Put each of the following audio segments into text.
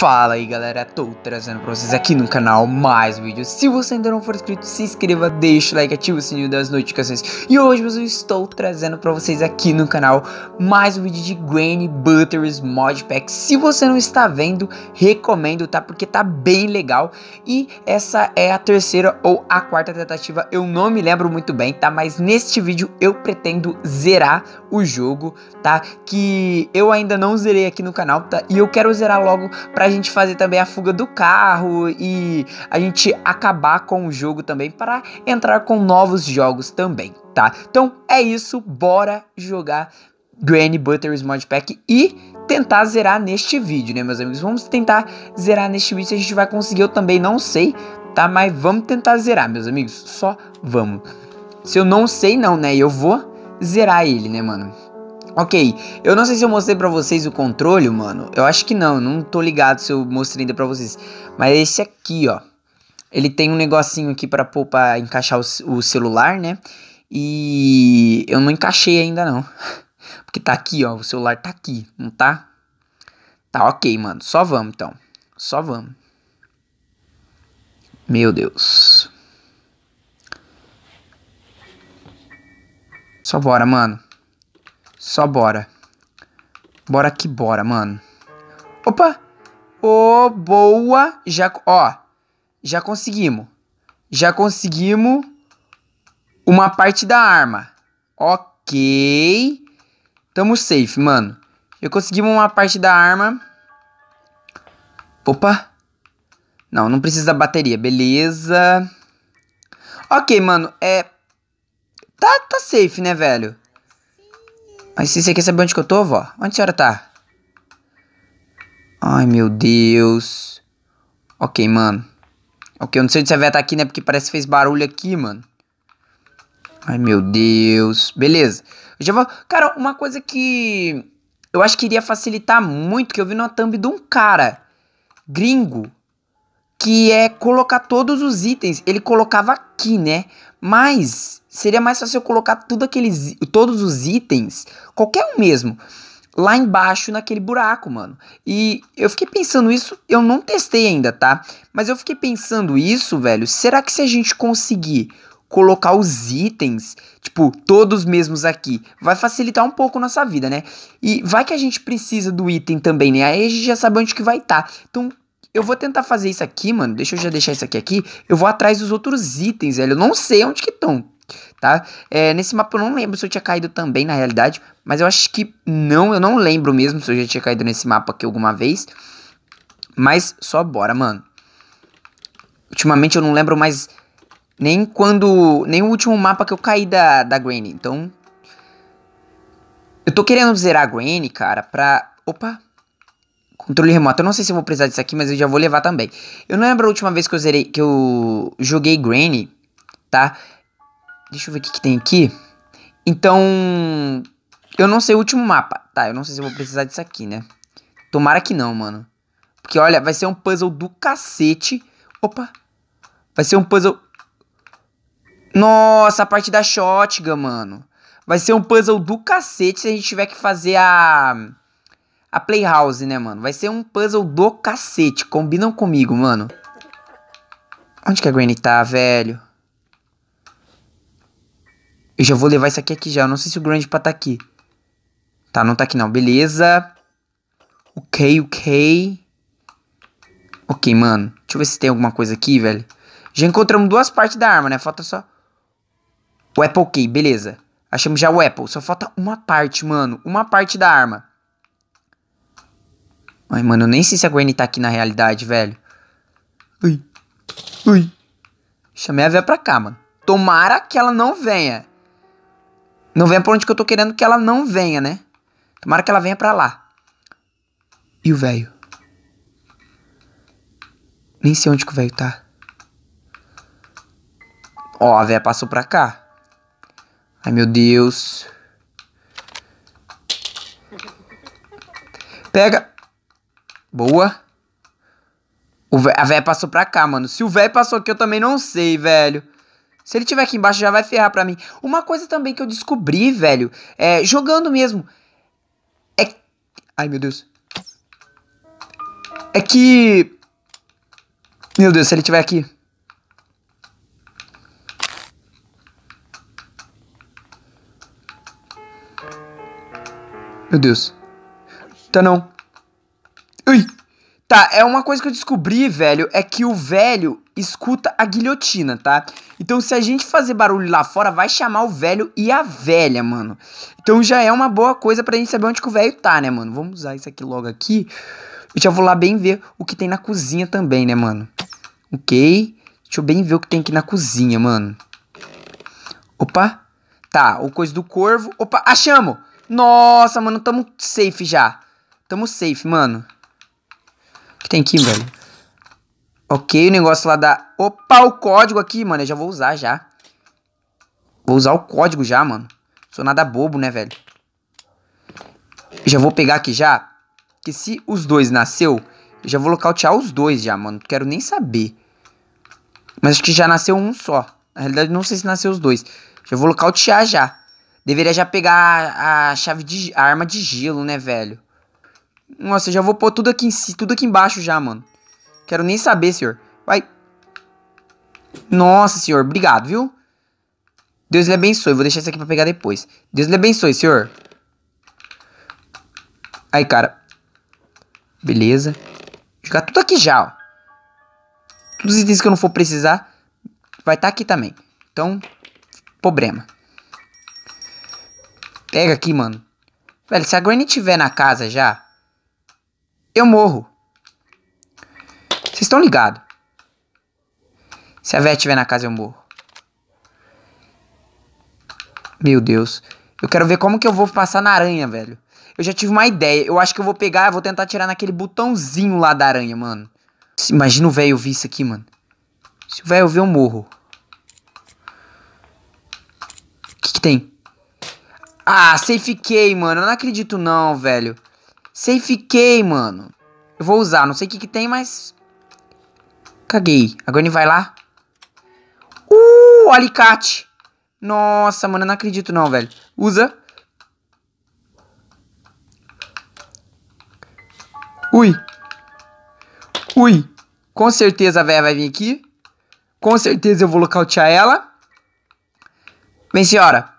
Fala aí galera, tô trazendo pra vocês aqui no canal mais vídeos Se você ainda não for inscrito, se inscreva, deixa o like, ativa o sininho das notificações E hoje eu estou trazendo pra vocês aqui no canal mais um vídeo de Granny Butters Mod Pack Se você não está vendo, recomendo, tá? Porque tá bem legal E essa é a terceira ou a quarta tentativa, eu não me lembro muito bem, tá? Mas neste vídeo eu pretendo zerar o jogo, tá? Que eu ainda não zerei aqui no canal, tá? E eu quero zerar logo pra a gente fazer também a fuga do carro e a gente acabar com o jogo também para entrar com novos jogos também, tá? Então é isso, bora jogar Granny Butters Mod Pack e tentar zerar neste vídeo, né, meus amigos? Vamos tentar zerar neste vídeo, se a gente vai conseguir, eu também não sei, tá? Mas vamos tentar zerar, meus amigos, só vamos. Se eu não sei não, né, eu vou zerar ele, né, mano? Ok, eu não sei se eu mostrei pra vocês o controle, mano. Eu acho que não, não tô ligado se eu mostrei ainda pra vocês. Mas esse aqui, ó. Ele tem um negocinho aqui pra pôr pra encaixar o, o celular, né? E eu não encaixei ainda não. Porque tá aqui, ó. O celular tá aqui, não tá? Tá ok, mano. Só vamos, então. Só vamos. Meu Deus. Só bora, mano. Só bora. Bora que bora, mano. Opa! Ô, oh, boa! Já, ó, já conseguimos. Já conseguimos uma parte da arma. Ok. Tamo safe, mano. Já conseguimos uma parte da arma. Opa. Não, não precisa da bateria. Beleza. Ok, mano. É... Tá, tá safe, né, velho? Mas se você quer saber onde que eu tô, vó? Onde a senhora tá? Ai, meu Deus. Ok, mano. Ok, eu não sei onde você vai tá aqui, né? Porque parece que fez barulho aqui, mano. Ai, meu Deus. Beleza. Eu já vou... Cara, uma coisa que... Eu acho que iria facilitar muito, que eu vi na thumb de um cara gringo, que é colocar todos os itens. Ele colocava aqui, né? Mas seria mais fácil eu colocar tudo aqueles, todos os itens, qualquer um mesmo, lá embaixo naquele buraco, mano. E eu fiquei pensando isso, eu não testei ainda, tá? Mas eu fiquei pensando isso, velho. Será que se a gente conseguir colocar os itens, tipo, todos mesmos aqui, vai facilitar um pouco nossa vida, né? E vai que a gente precisa do item também, né? Aí a gente já sabe onde que vai estar. Tá. Então, eu vou tentar fazer isso aqui, mano. Deixa eu já deixar isso aqui aqui. Eu vou atrás dos outros itens, velho. Eu não sei onde que estão, tá? É, nesse mapa eu não lembro se eu tinha caído também, na realidade. Mas eu acho que não, eu não lembro mesmo se eu já tinha caído nesse mapa aqui alguma vez. Mas só bora, mano. Ultimamente eu não lembro mais nem quando... Nem o último mapa que eu caí da, da Granny. Então... Eu tô querendo zerar a Granny, cara, pra... Opa... Controle remoto. Eu não sei se eu vou precisar disso aqui, mas eu já vou levar também. Eu não lembro a última vez que eu zerei, que eu joguei Granny, tá? Deixa eu ver o que, que tem aqui. Então, eu não sei o último mapa. Tá, eu não sei se eu vou precisar disso aqui, né? Tomara que não, mano. Porque, olha, vai ser um puzzle do cacete. Opa. Vai ser um puzzle... Nossa, a parte da shotgun, mano. Vai ser um puzzle do cacete se a gente tiver que fazer a a Playhouse, né, mano? Vai ser um puzzle do cacete. Combinam comigo, mano. Onde que a Granny tá, velho? Eu já vou levar isso aqui aqui já. Eu não sei se o Grandpa tá aqui. Tá, não tá aqui não. Beleza. Ok, ok. Ok, mano. Deixa eu ver se tem alguma coisa aqui, velho. Já encontramos duas partes da arma, né? Falta só... O Apple Key, beleza. Achamos já o Apple. Só falta uma parte, mano. Uma parte da arma. Ai, mano, eu nem sei se a Granny tá aqui na realidade, velho. Ui. Ui. Chamei a véia pra cá, mano. Tomara que ela não venha. Não venha pra onde que eu tô querendo que ela não venha, né? Tomara que ela venha pra lá. E o velho? Nem sei onde que o velho tá. Ó, a véia passou pra cá. Ai, meu Deus. Pega. Boa. O a véia passou pra cá, mano. Se o velho passou aqui, eu também não sei, velho. Se ele tiver aqui embaixo, já vai ferrar pra mim. Uma coisa também que eu descobri, velho, é, jogando mesmo, é... Ai, meu Deus. É que... Meu Deus, se ele estiver aqui... Meu Deus. Tá não. Ui. Tá, é uma coisa que eu descobri, velho, é que o velho escuta a guilhotina, tá? Então se a gente fazer barulho lá fora, vai chamar o velho e a velha, mano. Então já é uma boa coisa pra gente saber onde que o velho tá, né, mano? Vamos usar isso aqui logo aqui. Eu já vou lá bem ver o que tem na cozinha também, né, mano? Ok. Deixa eu bem ver o que tem aqui na cozinha, mano. Opa. Tá, o coisa do corvo. Opa, achamos! Nossa, mano, tamo safe já. Tamo safe, mano. Que tem aqui, velho? Ok, o negócio lá da... Opa, o código aqui, mano. Eu já vou usar já. Vou usar o código já, mano. Sou nada bobo, né, velho? já vou pegar aqui já. Que se os dois nasceu, eu já vou localtear os dois já, mano. Quero nem saber. Mas acho que já nasceu um só. Na realidade, não sei se nasceu os dois. Já vou localtear já. Deveria já pegar a chave de... A arma de gelo, né, velho? Nossa, já vou pôr tudo aqui, em, tudo aqui embaixo já, mano. Quero nem saber, senhor. Vai. Nossa, senhor. Obrigado, viu? Deus lhe abençoe. Vou deixar isso aqui pra pegar depois. Deus lhe abençoe, senhor. Aí, cara. Beleza. Jogar tudo aqui já, ó. Todos os itens que eu não for precisar vai estar tá aqui também. Então, problema. Pega aqui, mano. Velho, se a Granny tiver na casa já, eu morro. Vocês estão ligados? Se a véia estiver na casa, eu morro. Meu Deus. Eu quero ver como que eu vou passar na aranha, velho. Eu já tive uma ideia. Eu acho que eu vou pegar, vou tentar tirar naquele botãozinho lá da aranha, mano. Imagina o velho ouvir isso aqui, mano. Se o velho ouvir, eu morro. O que que tem? Ah, safe mano. Eu não acredito não, velho. Safe mano. Eu vou usar. Não sei o que que tem, mas... Caguei. Agora ele vai lá. Uh, alicate. Nossa, mano. Eu não acredito não, velho. Usa. Ui. Ui. Com certeza a véia vai vir aqui. Com certeza eu vou localtear ela. Vem, senhora.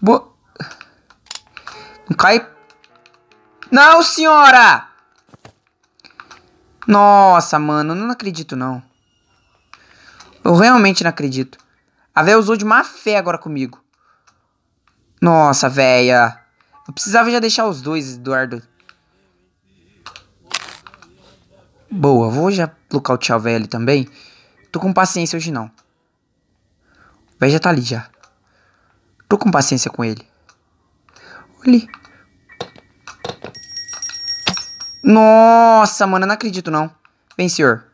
Bo... Não cai. Não, senhora! Nossa, mano, não acredito não. Eu realmente não acredito. A véia usou de má fé agora comigo. Nossa, véia. Eu precisava já deixar os dois, Eduardo. Boa, vou já localtear o velho também. Tô com paciência hoje não. O velho já tá ali já. Tô com paciência com ele. Olha. Nossa, mano, eu não acredito não. Vem, senhor.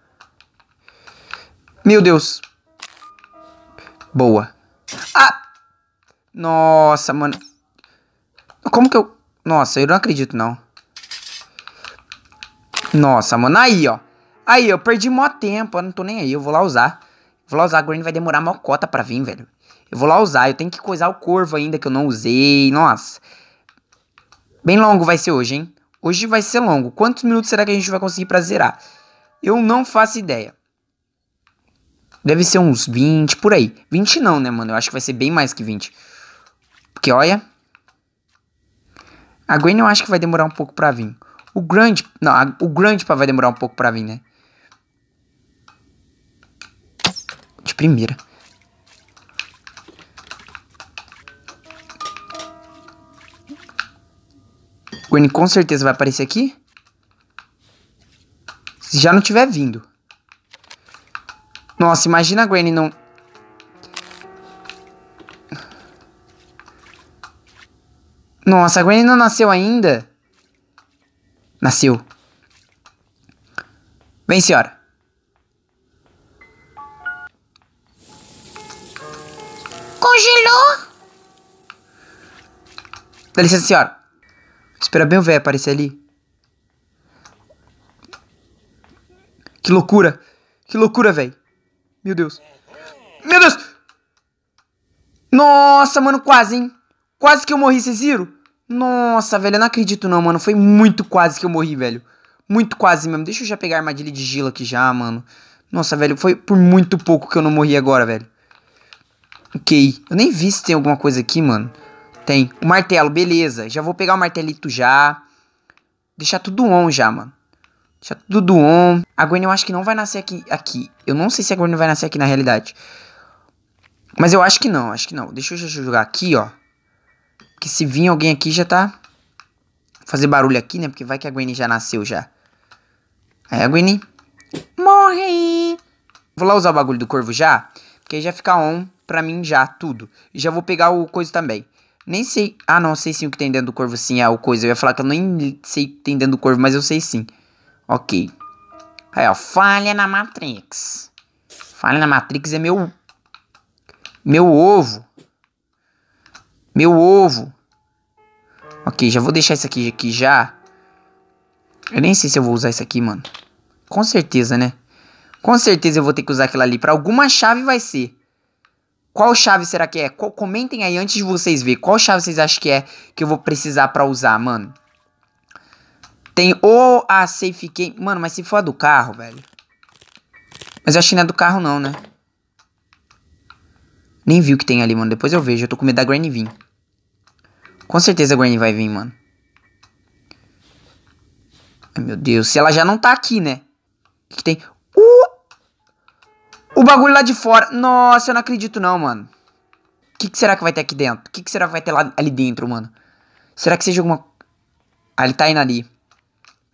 Meu Deus. Boa. Ah! Nossa, mano. Como que eu... Nossa, eu não acredito não. Nossa, mano. Aí, ó. Aí, eu perdi mó tempo. Eu não tô nem aí. Eu vou lá usar. Vou lá usar. A Granny vai demorar mó cota pra vir, velho. Eu vou lá usar. Eu tenho que coisar o corvo ainda que eu não usei. Nossa. Bem longo vai ser hoje, hein? Hoje vai ser longo. Quantos minutos será que a gente vai conseguir pra zerar? Eu não faço ideia. Deve ser uns 20, por aí. 20 não, né, mano? Eu acho que vai ser bem mais que 20. Porque, olha... A Gwen eu acho que vai demorar um pouco pra vir. O Grande... Não, a, o Grande vai demorar um pouco pra vir, né? De primeira. Gwen com certeza vai aparecer aqui. Se já não tiver vindo. Nossa, imagina a Granny não... Nossa, a Granny não nasceu ainda. Nasceu. Vem, senhora. Congelou? Dá licença, senhora. Espera bem o velho aparecer ali. Que loucura. Que loucura, velho. Meu Deus. Meu Deus! Nossa, mano, quase, hein? Quase que eu morri, vocês viram? Nossa, velho, eu não acredito não, mano. Foi muito quase que eu morri, velho. Muito quase mesmo. Deixa eu já pegar a armadilha de gelo aqui já, mano. Nossa, velho, foi por muito pouco que eu não morri agora, velho. Ok. Eu nem vi se tem alguma coisa aqui, mano. Tem. O martelo, beleza. Já vou pegar o martelito já. Deixar tudo on já, mano. Deixar tudo on. A Gwen eu acho que não vai nascer aqui. aqui. Eu não sei se a Gwen vai nascer aqui na realidade. Mas eu acho que não, acho que não. Deixa eu já jogar aqui, ó. Porque se vir alguém aqui já tá... Fazer barulho aqui, né? Porque vai que a Gwen já nasceu já. Aí a Gwen... Morre! Vou lá usar o bagulho do corvo já. Porque aí já fica on pra mim já, tudo. E já vou pegar o coisa também. Nem sei... Ah, não, sei sim o que tem dentro do corvo, sim, é o coisa. Eu ia falar que eu nem sei o que tem dentro do corvo, mas eu sei sim. Ok. Aí, ó, falha na Matrix. Falha na Matrix é meu meu ovo. Meu ovo. Ok, já vou deixar isso aqui, aqui já. Eu nem sei se eu vou usar isso aqui, mano. Com certeza, né? Com certeza eu vou ter que usar aquilo ali. Pra alguma chave vai ser. Qual chave será que é? Qual, comentem aí antes de vocês verem. Qual chave vocês acham que é que eu vou precisar pra usar, mano? Tem ou a safe key... Mano, mas se for a do carro, velho... Mas eu acho que não é do carro não, né? Nem vi o que tem ali, mano. Depois eu vejo. Eu tô com medo da Granny vir. Com certeza a Granny vai vir, mano. Ai, meu Deus. Se ela já não tá aqui, né? O que, tem? Uh! O bagulho lá de fora. Nossa, eu não acredito não, mano. O que, que, será que vai ter aqui dentro? O que, que, será que vai ter lá ali dentro, mano? Será que seja alguma... Ah, ele tá indo ali.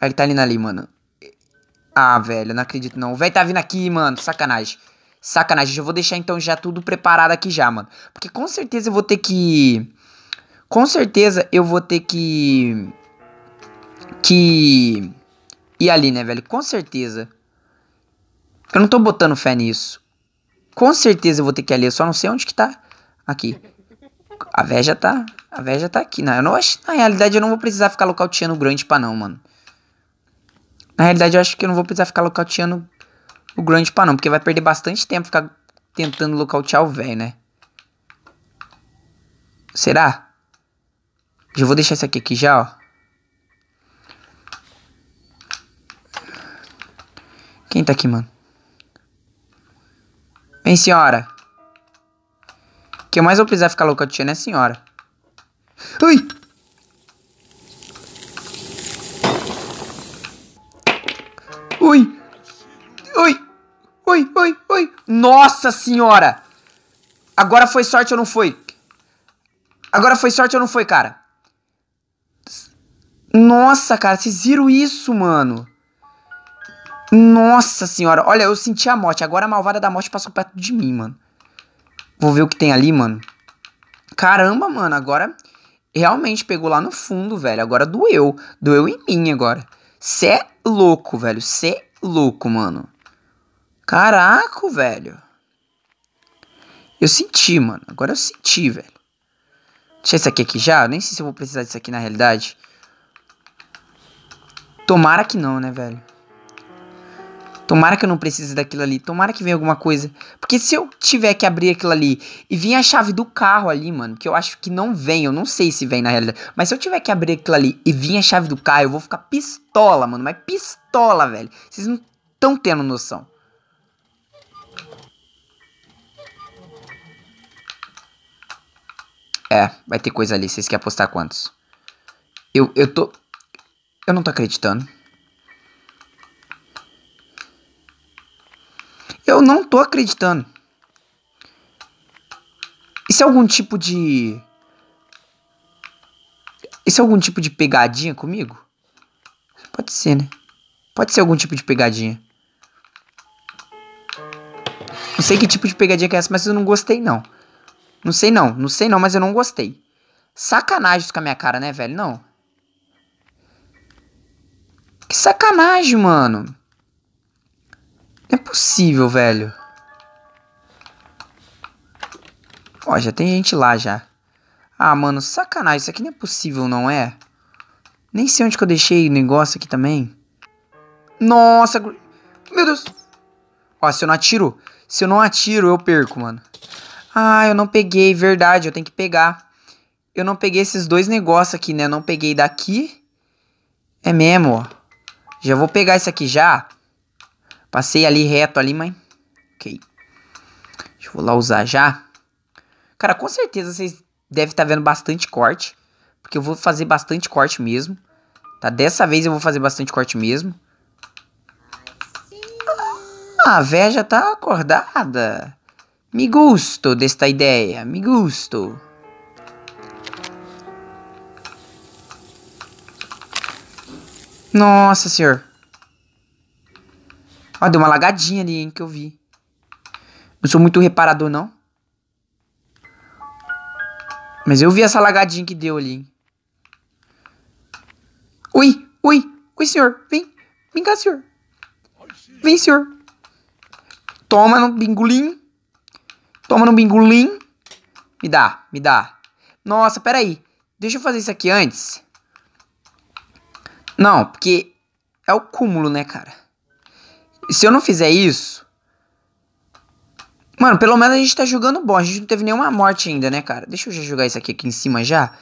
Ah, ele tá indo ali, mano. Ah, velho, eu não acredito não. O velho tá vindo aqui, mano. Sacanagem. Sacanagem, eu vou deixar então já tudo preparado aqui já, mano. Porque com certeza eu vou ter que... Com certeza eu vou ter que... Que... Ir ali, né, velho? Com certeza. Eu não tô botando fé nisso. Com certeza eu vou ter que ali. Só não sei onde que tá. Aqui. A já tá... A já tá aqui. Não, eu não acho... Na realidade eu não vou precisar ficar locauteando grande pra não, mano. Na realidade eu acho que eu não vou precisar ficar locauteando o grande pra não, porque vai perder bastante tempo ficar tentando locautear o velho, né? Será? Já vou deixar isso aqui, aqui já, ó. Quem tá aqui, mano? Vem, senhora. O que eu mais vou precisar ficar locauteando é a senhora. Ui! Ui! Oi, oi, oi. Nossa senhora. Agora foi sorte ou não foi? Agora foi sorte ou não foi, cara? Nossa, cara, vocês viram isso, mano? Nossa senhora. Olha, eu senti a morte. Agora a malvada da morte passou perto de mim, mano. Vou ver o que tem ali, mano. Caramba, mano. Agora realmente pegou lá no fundo, velho. Agora doeu. Doeu em mim agora. Cê é louco, velho. Cê é louco, mano. Caraca, velho. Eu senti, mano. Agora eu senti, velho. Deixa esse aqui aqui já. Eu nem sei se eu vou precisar disso aqui na realidade. Tomara que não, né, velho? Tomara que eu não precise daquilo ali. Tomara que venha alguma coisa. Porque se eu tiver que abrir aquilo ali e vir a chave do carro ali, mano, que eu acho que não vem, eu não sei se vem na realidade. Mas se eu tiver que abrir aquilo ali e vir a chave do carro, eu vou ficar pistola, mano. Mas pistola, velho. Vocês não estão tendo noção. É, vai ter coisa ali. Vocês querem apostar quantos? Eu, eu tô... Eu não tô acreditando. Eu não tô acreditando. Isso é algum tipo de... Isso é algum tipo de pegadinha comigo? Pode ser, né? Pode ser algum tipo de pegadinha. Não sei que tipo de pegadinha que é essa, mas eu não gostei, não. Não sei não, não sei não, mas eu não gostei. Sacanagem isso com a minha cara, né, velho? Não. Que sacanagem, mano. Não é possível, velho. Ó, já tem gente lá já. Ah, mano, sacanagem. Isso aqui não é possível, não é? Nem sei onde que eu deixei o negócio aqui também. Nossa, meu Deus. Ó, se eu não atiro, se eu não atiro, eu perco, mano. Ah, eu não peguei, verdade, eu tenho que pegar. eu não peguei esses dois negócios aqui, né? Eu não peguei daqui. É mesmo, ó. Já vou pegar isso aqui já. Passei ali reto ali, mas... Ok. Deixa eu lá usar já. Cara, com certeza vocês devem estar tá vendo bastante corte. Porque eu vou fazer bastante corte mesmo. Tá? Dessa vez eu vou fazer bastante corte mesmo. Ah, a véia já tá acordada. Me gusto desta ideia, me gusto. Nossa, senhor. Ó, deu uma lagadinha ali, hein, que eu vi. Não sou muito reparador, não. Mas eu vi essa lagadinha que deu ali, hein. Ui, ui, ui, senhor. Vem, vem cá, senhor. Vem, senhor. Toma no bingolim. Toma no bingolim. Me dá, me dá. Nossa, peraí. Deixa eu fazer isso aqui antes. Não, porque é o cúmulo, né, cara? Se eu não fizer isso... Mano, pelo menos a gente tá jogando bom. A gente não teve nenhuma morte ainda, né, cara? Deixa eu já jogar isso aqui, aqui em cima já.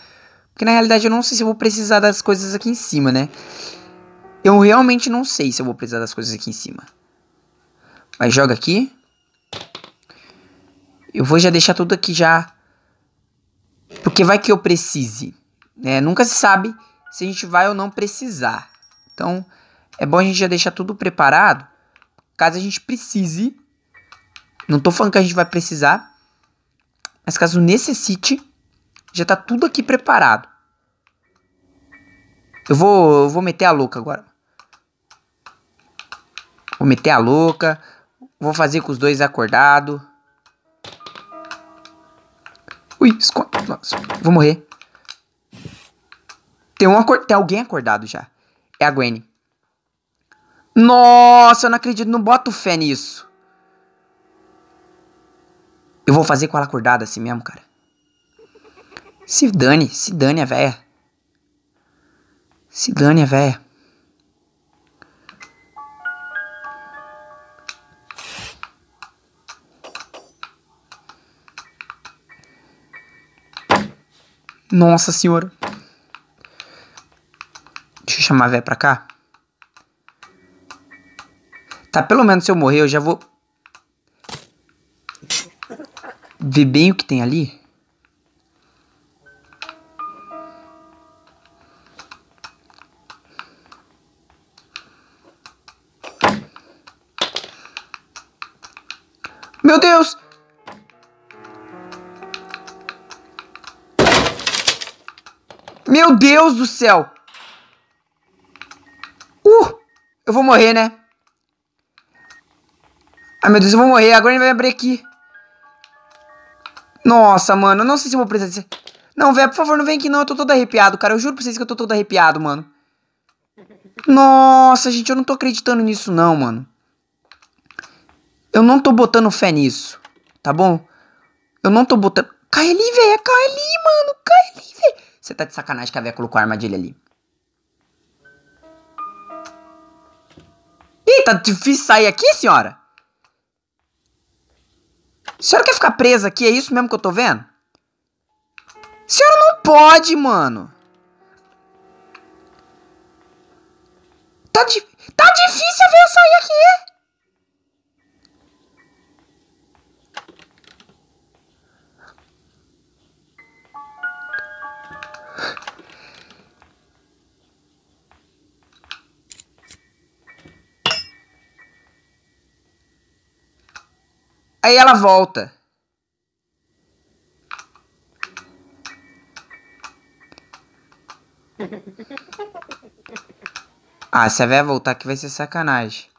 Porque na realidade eu não sei se eu vou precisar das coisas aqui em cima, né? Eu realmente não sei se eu vou precisar das coisas aqui em cima. Mas joga aqui. Eu vou já deixar tudo aqui já. Porque vai que eu precise. Né? Nunca se sabe se a gente vai ou não precisar. Então, é bom a gente já deixar tudo preparado. Caso a gente precise. Não tô falando que a gente vai precisar. Mas caso necessite, já tá tudo aqui preparado. Eu vou, eu vou meter a louca agora. Vou meter a louca. Vou fazer com os dois acordados. Ui, esconde. Nossa, vou morrer. Tem, um Tem alguém acordado já. É a Gwen. Nossa, eu não acredito. Não boto fé nisso. Eu vou fazer com ela acordada assim mesmo, cara. Se dane. Se dane a véia. Se dane a véia. Nossa senhora. Deixa eu chamar a véia pra cá. Tá, pelo menos se eu morrer, eu já vou... Ver bem o que tem ali. Meu Deus! Meu Deus do céu! Uh! Eu vou morrer, né? Ai, meu Deus, eu vou morrer. Agora ele vai abrir aqui. Nossa, mano. Eu não sei se eu vou precisar disso. Não, velho, por favor, não vem aqui não. Eu tô todo arrepiado, cara. Eu juro pra vocês que eu tô todo arrepiado, mano. Nossa, gente, eu não tô acreditando nisso não, mano. Eu não tô botando fé nisso, tá bom? Eu não tô botando... Cai ali, velho. Cai ali, mano. Cai ali, velho. Você tá de sacanagem que a véia colocou a armadilha ali. Ih, tá difícil sair aqui, senhora? A senhora quer ficar presa aqui? É isso mesmo que eu tô vendo? A senhora não pode, mano. Tá, di tá difícil a véia sair aqui. Aí ela volta. Ah, se a véia voltar aqui vai ser sacanagem.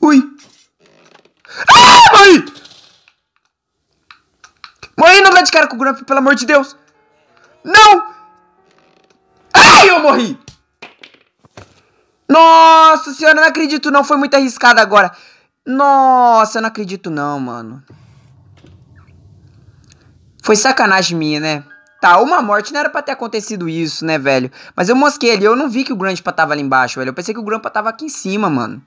Ui! Ah, morri! Morri, não dá de cara com o Grump, pelo amor de Deus! Nossa senhora, não acredito não. Foi muito arriscado agora. Nossa, não acredito não, mano. Foi sacanagem minha, né? Tá, uma morte não era pra ter acontecido isso, né, velho? Mas eu mosquei ali, eu não vi que o Grandpa tava ali embaixo, velho. Eu pensei que o Grandpa tava aqui em cima, mano.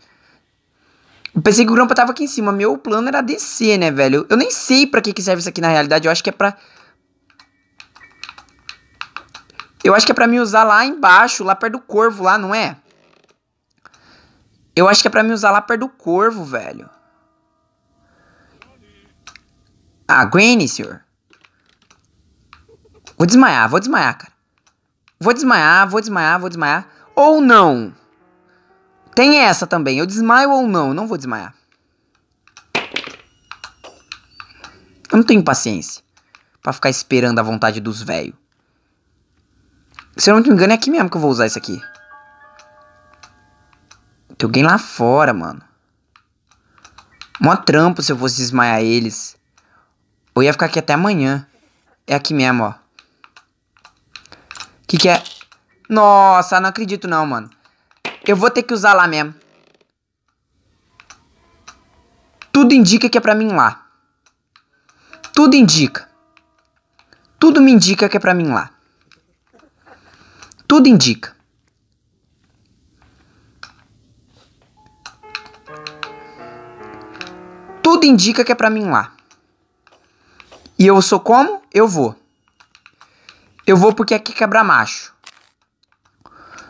Eu pensei que o grampo tava aqui em cima. Meu plano era descer, né, velho? Eu nem sei pra que, que serve isso aqui na realidade. Eu acho que é pra... Eu acho que é pra me usar lá embaixo, lá perto do corvo lá, não é? Eu acho que é pra me usar lá perto do corvo, velho. Ah, Granny, senhor. Vou desmaiar, vou desmaiar, cara. Vou desmaiar, vou desmaiar, vou desmaiar. Ou não. Tem essa também. Eu desmaio ou não? Não vou desmaiar. Eu não tenho paciência pra ficar esperando a vontade dos velhos. Se eu não me engano, é aqui mesmo que eu vou usar isso aqui. Tem alguém lá fora, mano. Mó trampo se eu fosse desmaiar eles. Eu ia ficar aqui até amanhã. É aqui mesmo, ó. Que que é? Nossa, não acredito não, mano. Eu vou ter que usar lá mesmo. Tudo indica que é pra mim lá. Tudo indica. Tudo me indica que é pra mim lá. Tudo indica. Tudo indica que é pra mim lá. E eu sou como? Eu vou. Eu vou porque aqui quebra macho.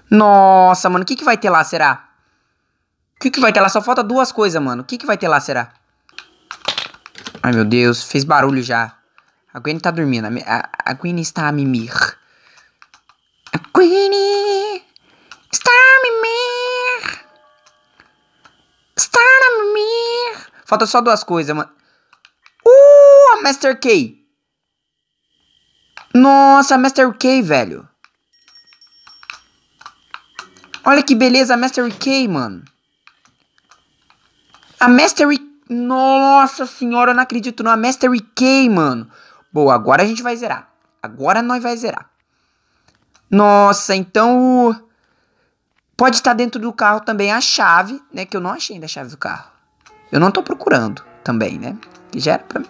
Nossa, mano, o que, que vai ter lá, será? O que, que vai ter lá? Só falta duas coisas, mano. O que, que vai ter lá, será? Ai, meu Deus, fez barulho já. A Gwen tá dormindo. A, a Gwen está a mimir. A Gwen está a mimir. Está a. Falta só duas coisas, mano. Uh, a Master K. Nossa, a Master K, velho. Olha que beleza, a Mastery K, mano. A Mastery... Nossa senhora, eu não acredito não. A Mastery K, mano. Boa, agora a gente vai zerar. Agora nós vai zerar. Nossa, então... Pode estar dentro do carro também a chave, né? Que eu não achei ainda a chave do carro. Eu não tô procurando também, né? Já era pra mim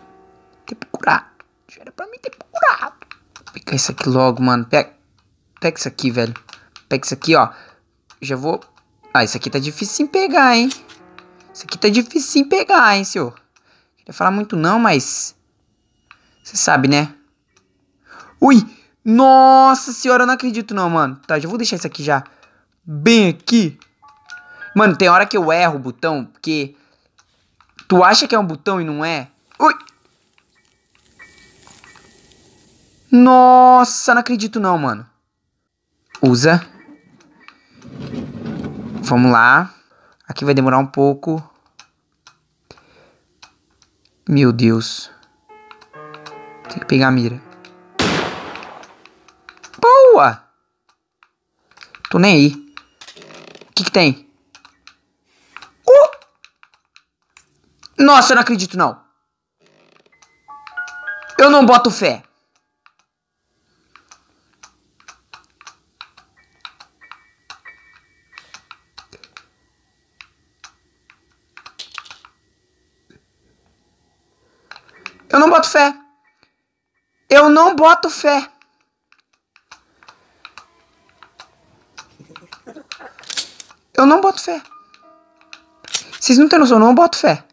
ter procurado. Já era pra mim ter procurado. Vou pegar isso aqui logo, mano. Pega, pega isso aqui, velho. Pega isso aqui, ó. Já vou... Ah, isso aqui tá difícil em pegar, hein? Isso aqui tá difícil em pegar, hein, senhor? Queria falar muito não, mas... Você sabe, né? Ui! Nossa senhora, eu não acredito não, mano. Tá, já vou deixar isso aqui já bem aqui. Mano, tem hora que eu erro o botão, porque... Tu acha que é um botão e não é? Ui! Nossa, não acredito não, mano. Usa. Vamos lá. Aqui vai demorar um pouco. Meu Deus. Tem que pegar a mira. Boa! Tô nem aí. O que que tem? Nossa, eu não acredito não. Eu não boto fé. Eu não boto fé. Eu não boto fé. Eu não boto fé. Vocês não têm noção, eu não boto fé.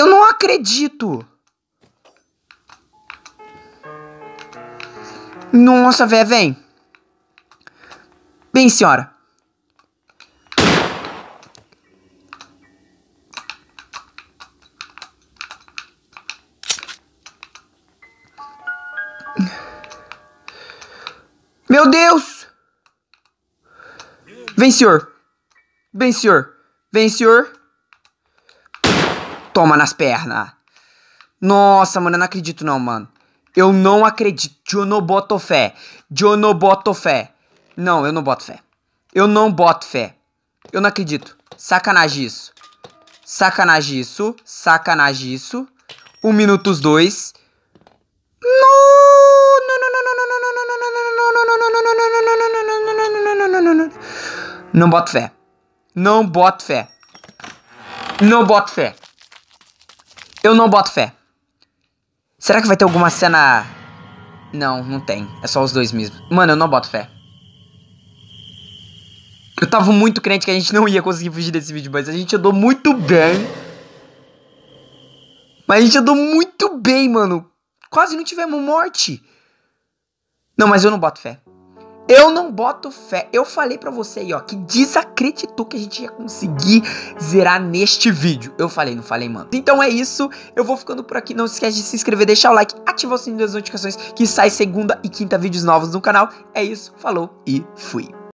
Eu não acredito. Nossa, velho, vem. Vem, senhora. Meu Deus! Vem, senhor. Vem, senhor. Vem, senhor. Toma nas pernas. Nossa, mano, eu não acredito não, mano. Eu não acredito. Eu não boto fé. Eu não boto fé. Não, eu não boto fé. Eu não boto fé. Eu não acredito. Sacanagem isso. Sacanagem isso. Sacanagem isso. Um minuto os dois. Não boto fé. Não boto fé. Não boto fé. Eu não boto fé. Será que vai ter alguma cena... Não, não tem. É só os dois mesmo. Mano, eu não boto fé. Eu tava muito crente que a gente não ia conseguir fugir desse vídeo, mas a gente andou muito bem. Mas a gente andou muito bem, mano. Quase não tivemos morte. Não, mas eu não boto fé. Eu não boto fé. Eu falei para você aí, ó, que desacreditou que a gente ia conseguir zerar neste vídeo. Eu falei, não falei, mano. Então é isso. Eu vou ficando por aqui. Não se esquece de se inscrever, deixar o like, ativar o sininho das notificações que sai segunda e quinta vídeos novos no canal. É isso. Falou e fui.